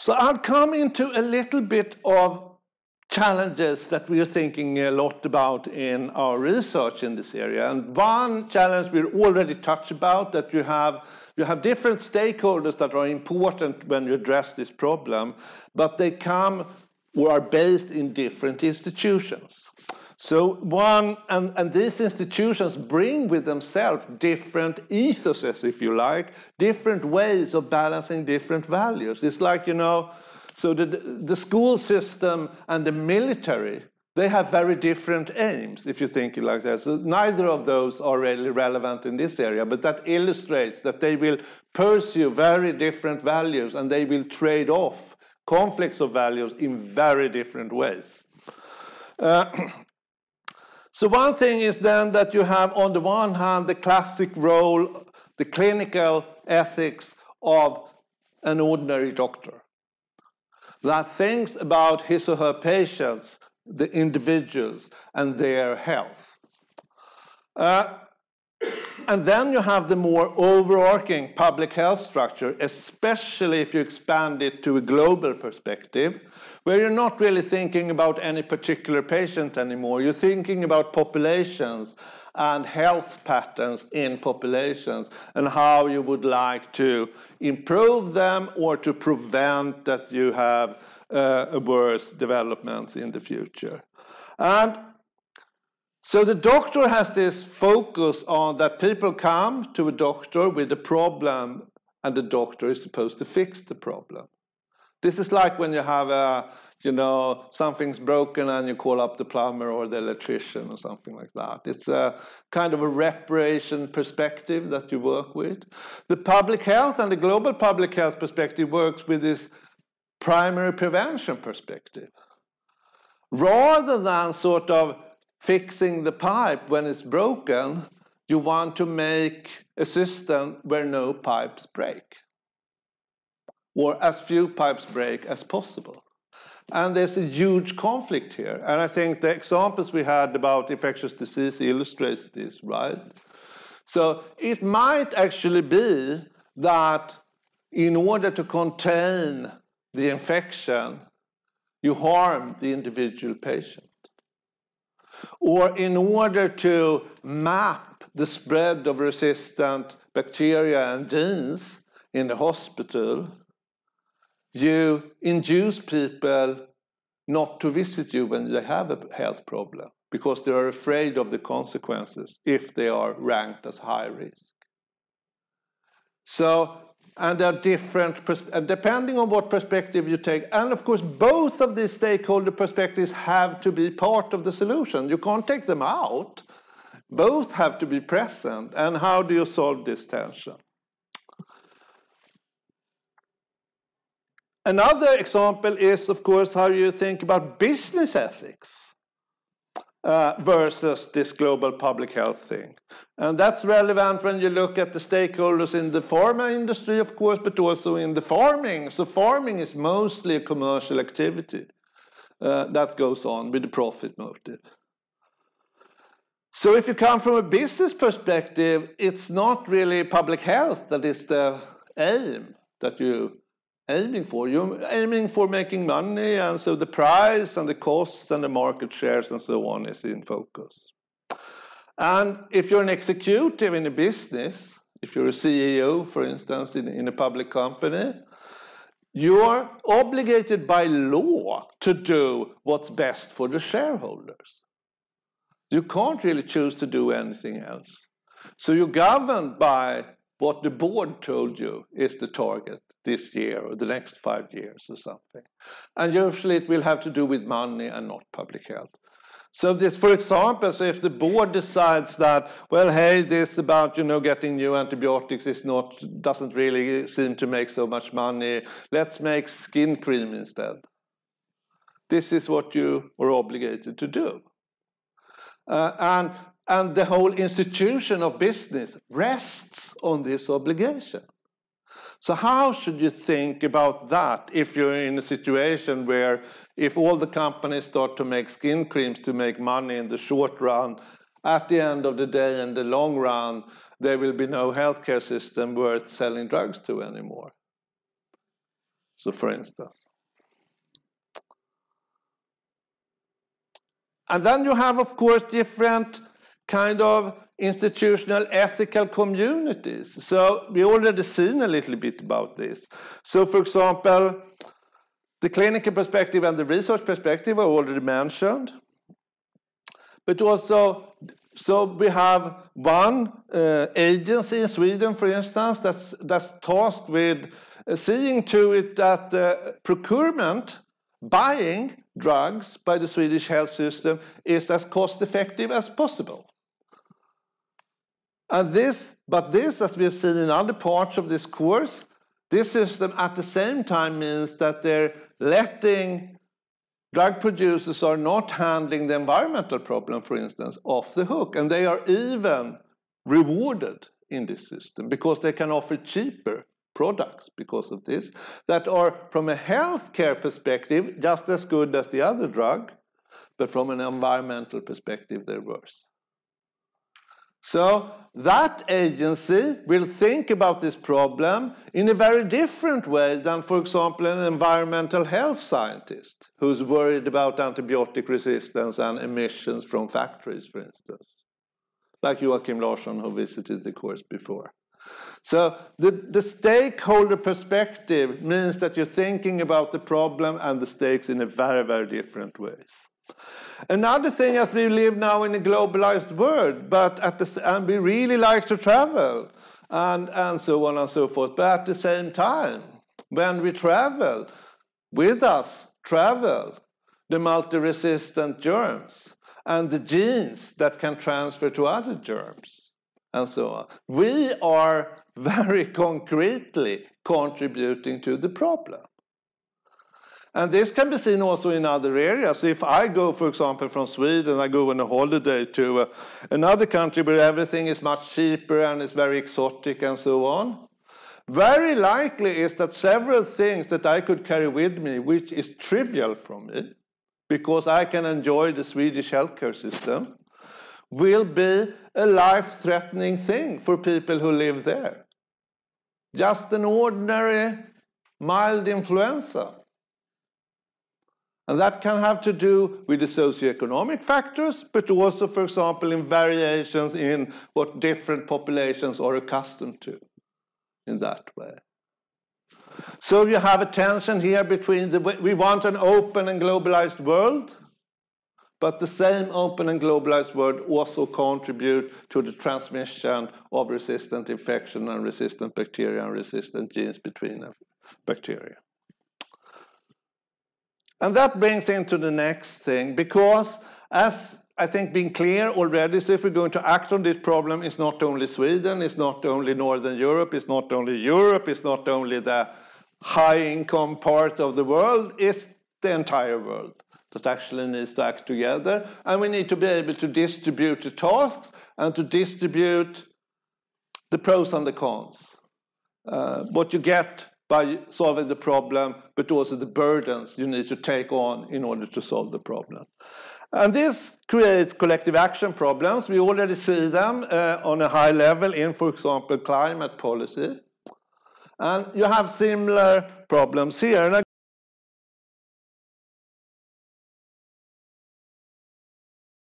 So I'll come into a little bit of challenges that we are thinking a lot about in our research in this area. And one challenge we already touched about that you have you have different stakeholders that are important when you address this problem, but they come or are based in different institutions. So one, and, and these institutions bring with themselves different ethoses, if you like, different ways of balancing different values. It's like, you know, so the, the school system and the military, they have very different aims, if you think like that. So neither of those are really relevant in this area, but that illustrates that they will pursue very different values and they will trade off conflicts of values in very different ways. Uh, so one thing is then that you have, on the one hand, the classic role, the clinical ethics of an ordinary doctor that thinks about his or her patients, the individuals, and their health. Uh, and then you have the more overarching public health structure, especially if you expand it to a global perspective, where you're not really thinking about any particular patient anymore. You're thinking about populations and health patterns in populations and how you would like to improve them or to prevent that you have uh, worse developments in the future. And so the doctor has this focus on that people come to a doctor with a problem and the doctor is supposed to fix the problem. This is like when you have a, you know, something's broken and you call up the plumber or the electrician or something like that. It's a kind of a reparation perspective that you work with. The public health and the global public health perspective works with this primary prevention perspective. Rather than sort of fixing the pipe when it's broken, you want to make a system where no pipes break, or as few pipes break as possible. And there's a huge conflict here. And I think the examples we had about infectious disease illustrates this, right? So it might actually be that in order to contain the infection, you harm the individual patient or in order to map the spread of resistant bacteria and genes in the hospital, you induce people not to visit you when they have a health problem because they are afraid of the consequences if they are ranked as high risk. So and there are different, uh, depending on what perspective you take. And of course, both of these stakeholder perspectives have to be part of the solution. You can't take them out. Both have to be present. And how do you solve this tension? Another example is, of course, how you think about business ethics uh, versus this global public health thing. And that's relevant when you look at the stakeholders in the pharma industry, of course, but also in the farming. So farming is mostly a commercial activity uh, that goes on with the profit motive. So if you come from a business perspective, it's not really public health that is the aim that you aiming for. You're aiming for making money, and so the price and the costs and the market shares and so on is in focus. And if you're an executive in a business, if you're a CEO, for instance, in, in a public company, you're obligated by law to do what's best for the shareholders. You can't really choose to do anything else. So you're governed by what the board told you is the target this year or the next five years or something. And usually it will have to do with money and not public health. So this, for example, so if the board decides that, well, hey, this about you know getting new antibiotics is not doesn't really seem to make so much money, let's make skin cream instead. This is what you were obligated to do. Uh, and and the whole institution of business rests on this obligation. So how should you think about that if you're in a situation where if all the companies start to make skin creams to make money in the short run, at the end of the day in the long run, there will be no healthcare system worth selling drugs to anymore. So for instance. And then you have, of course, different kind of institutional ethical communities. So we already seen a little bit about this. So for example, the clinical perspective and the research perspective are already mentioned. But also, so we have one uh, agency in Sweden, for instance, that's, that's tasked with uh, seeing to it that uh, procurement, buying drugs by the Swedish health system is as cost effective as possible. And this, but this, as we have seen in other parts of this course, this system at the same time means that they're letting drug producers are not handling the environmental problem, for instance, off the hook. And they are even rewarded in this system because they can offer cheaper products because of this that are, from a healthcare perspective, just as good as the other drug, but from an environmental perspective, they're worse. So that agency will think about this problem in a very different way than, for example, an environmental health scientist who's worried about antibiotic resistance and emissions from factories, for instance, like Joachim Larsson, who visited the course before. So the, the stakeholder perspective means that you're thinking about the problem and the stakes in a very, very different ways. Another thing is we live now in a globalized world, but at the, and we really like to travel and, and so on and so forth. But at the same time, when we travel, with us travel the multi-resistant germs and the genes that can transfer to other germs and so on. We are very concretely contributing to the problem. And this can be seen also in other areas. If I go, for example, from Sweden, and I go on a holiday to uh, another country where everything is much cheaper and it's very exotic and so on, very likely is that several things that I could carry with me, which is trivial for me, because I can enjoy the Swedish healthcare system, will be a life-threatening thing for people who live there. Just an ordinary mild influenza and that can have to do with the socioeconomic factors, but also, for example, in variations in what different populations are accustomed to in that way. So you have a tension here between the, we want an open and globalized world, but the same open and globalized world also contribute to the transmission of resistant infection and resistant bacteria and resistant genes between bacteria. And that brings into the next thing, because as I think being clear already, so if we're going to act on this problem, it's not only Sweden, it's not only Northern Europe, it's not only Europe, it's not only the high-income part of the world, it's the entire world that actually needs to act together. And we need to be able to distribute the tasks and to distribute the pros and the cons. Uh, what you get by solving the problem, but also the burdens you need to take on in order to solve the problem. And this creates collective action problems. We already see them uh, on a high level in, for example, climate policy. And you have similar problems here.